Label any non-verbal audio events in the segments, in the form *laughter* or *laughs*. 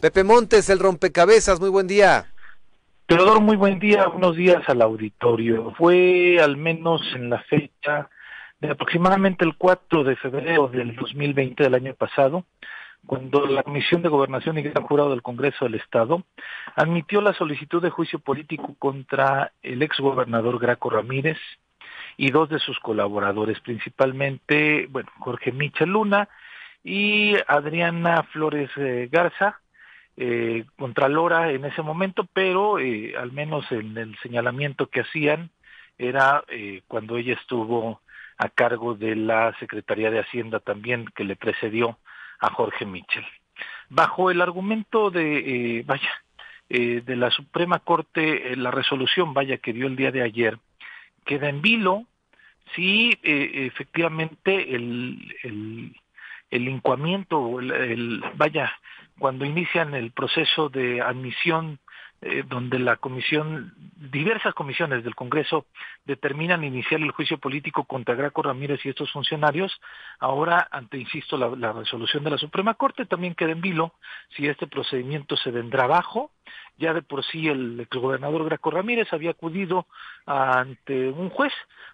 Pepe Montes, el rompecabezas, muy buen día. Teodoro, muy buen día, buenos días al auditorio. Fue al menos en la fecha de aproximadamente el 4 de febrero del 2020 del año pasado, cuando la Comisión de Gobernación y Gran Jurado del Congreso del Estado admitió la solicitud de juicio político contra el exgobernador Graco Ramírez y dos de sus colaboradores, principalmente, bueno, Jorge Michel Luna y Adriana Flores eh, Garza, eh, Contralora en ese momento, pero eh, al menos en el señalamiento que hacían era eh, cuando ella estuvo a cargo de la Secretaría de Hacienda también que le precedió a Jorge Mitchell. Bajo el argumento de, eh, vaya, eh, de la Suprema Corte, eh, la resolución, vaya, que dio el día de ayer, queda en vilo si efectivamente el, el, el incuamiento, el, el, vaya, cuando inician el proceso de admisión eh, donde la comisión, diversas comisiones del Congreso determinan iniciar el juicio político contra Graco Ramírez y estos funcionarios, ahora, ante, insisto, la, resolución de la Suprema Corte, también queda en vilo si este procedimiento se vendrá abajo. Ya de por sí el exgobernador Graco Ramírez había acudido ante un juez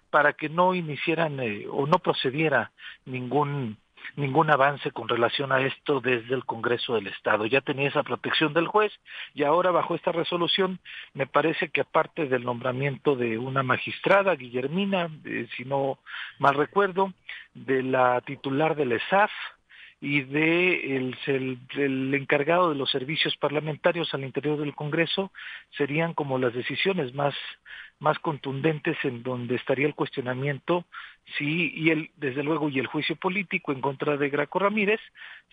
para que no iniciaran eh, o no procediera ningún ningún avance con relación a esto desde el Congreso del Estado. Ya tenía esa protección del juez y ahora bajo esta resolución me parece que aparte del nombramiento de una magistrada, Guillermina, eh, si no mal recuerdo, de la titular del ESAF, y de el, el, encargado de los servicios parlamentarios al interior del Congreso serían como las decisiones más más contundentes en donde estaría el cuestionamiento sí y el desde luego y el juicio político en contra de Graco Ramírez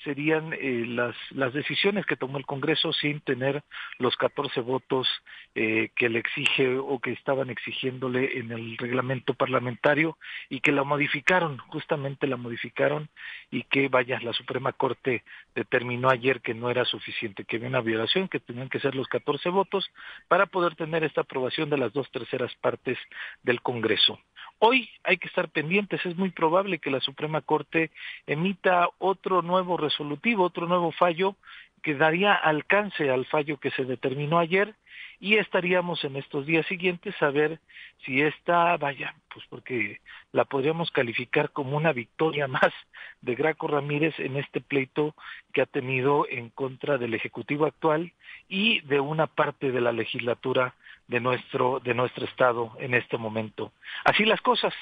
serían eh, las las decisiones que tomó el Congreso sin tener los 14 votos eh, que le exige o que estaban exigiéndole en el reglamento parlamentario y que la modificaron justamente la modificaron y que vaya la Suprema Corte determinó ayer que no era suficiente que había una violación que tenían que ser los 14 votos para poder tener esta aprobación de las dos terceras partes del Congreso. Hoy hay que estar pendientes, es muy probable que la Suprema Corte emita otro nuevo resolutivo, otro nuevo fallo que daría alcance al fallo que se determinó ayer y estaríamos en estos días siguientes a ver si esta, vaya, pues porque la podríamos calificar como una victoria *laughs* más de Graco Ramírez en este pleito que ha tenido en contra del Ejecutivo actual y de una parte de la legislatura de nuestro, de nuestro Estado en este momento. Así las cosas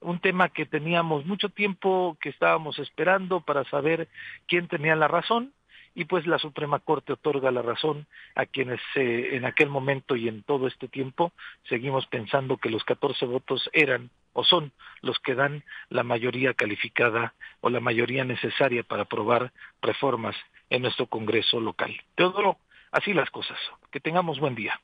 un tema que teníamos mucho tiempo que estábamos esperando para saber quién tenía la razón y pues la Suprema Corte otorga la razón a quienes eh, en aquel momento y en todo este tiempo seguimos pensando que los 14 votos eran o son los que dan la mayoría calificada o la mayoría necesaria para aprobar reformas en nuestro Congreso local. Teodoro, así las cosas. Que tengamos buen día.